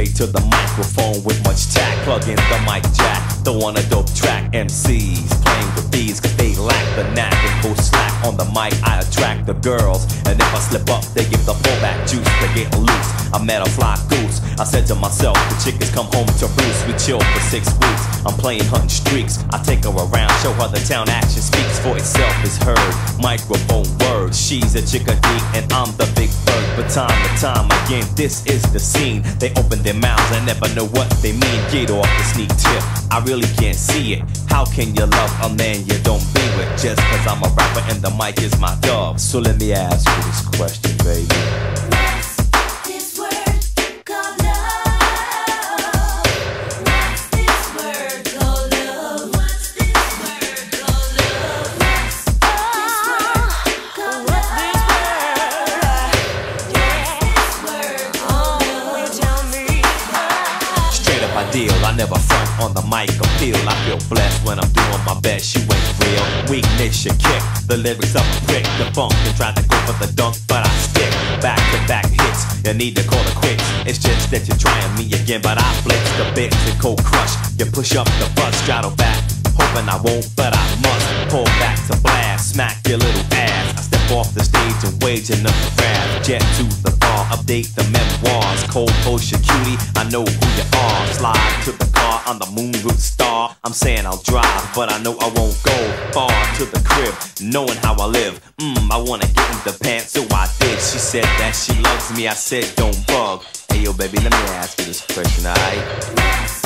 Straight to the microphone with much tact. Plug in the mic jack, throw on a dope track. MCs playing with these cause they lack the knack and go slack on the mic. I attract the girls, and if I slip up, they give the fullback juice to get loose. I met a fly goose. I said to myself, the chickens come home to roost. We chill for six weeks. I'm playing hunting streaks. I take her around, show her the town action speaks for itself is heard. Microphone words. She's a chickadee and I'm the big bird. But time and time again, this is the scene. They open their mouths and never know what they mean. Get off the sneak tip. I really can't see it. How can you love a man you don't be with? Just cause I'm a rapper and the mic is my dog. So let me ask you this question, baby. Doing. You ain't real. Weakness, you kick. The lyrics of a prick. The funk, you try to go for the dunk, but I stick. Back to back hits. You need to call it quits. It's just that you're trying me again, but I flex the bits and cold crush. You push up the bus, straddle back. Hoping I won't, but I must. Pull back to blast, smack your little ass. Off the stage and wage another rap. Jet to the bar, update the memoirs. Cold post your cutie, I know who you are. Slide to the car, I'm the moon root star. I'm saying I'll drive, but I know I won't go far to the crib, knowing how I live. Mmm, I wanna get in the pants, so I did. She said that she loves me, I said don't bug. Hey yo, baby, let me ask you this question, alright?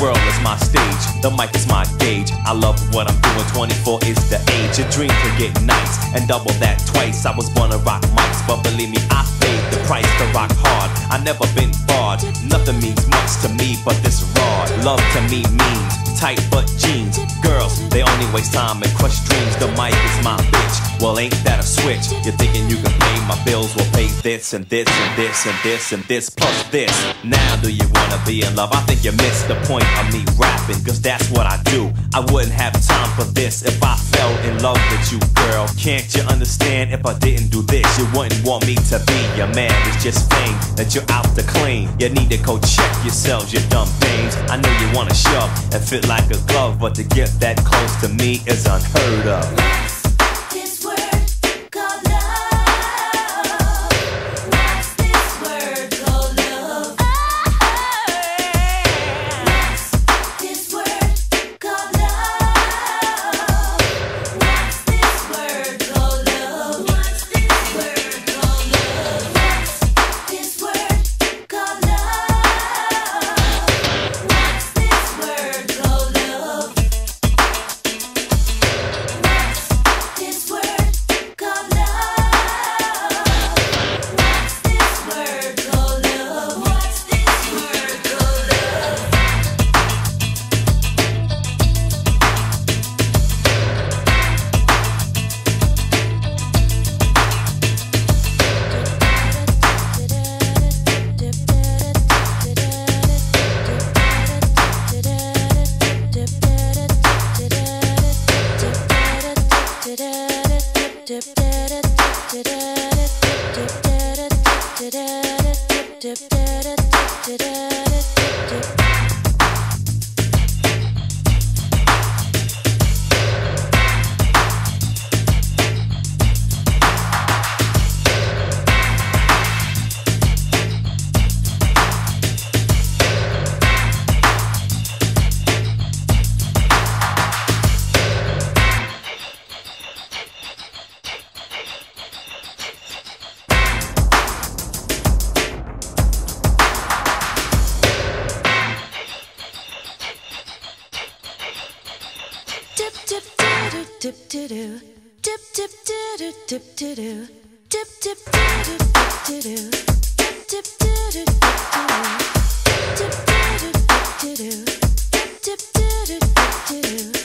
World is my stage, the mic is my gauge. I love what I'm doing, 24 is the age. A dream can get nice and double that twice. I was born to rock mics, but believe me, I paid the price to rock hard. I never been barred, nothing means much to me but this rod. Love to me means tight butt jeans. Girls, they only waste time and crush dreams. The mic is my bitch. Well, ain't that a switch? You're thinking you can pay my bills? Well, pay this and this and this and this and this plus this. Now, do you wanna be in love? I think you missed the point of me rapping, cause that's what I do. I wouldn't have time for this if I fell in love with you, girl. Can't you understand? If I didn't do this, you wouldn't want me to be your man. It's just fame that you're out to claim. You need to go check yourselves, you dumb things. I know you wanna shove and fit like a glove, but to get that close to me is unheard of. dip. do do dip dip do do dip do do dip dip do do dip do do dip dip do do dip do do dip dip do do dip do do dip dip do do dip do do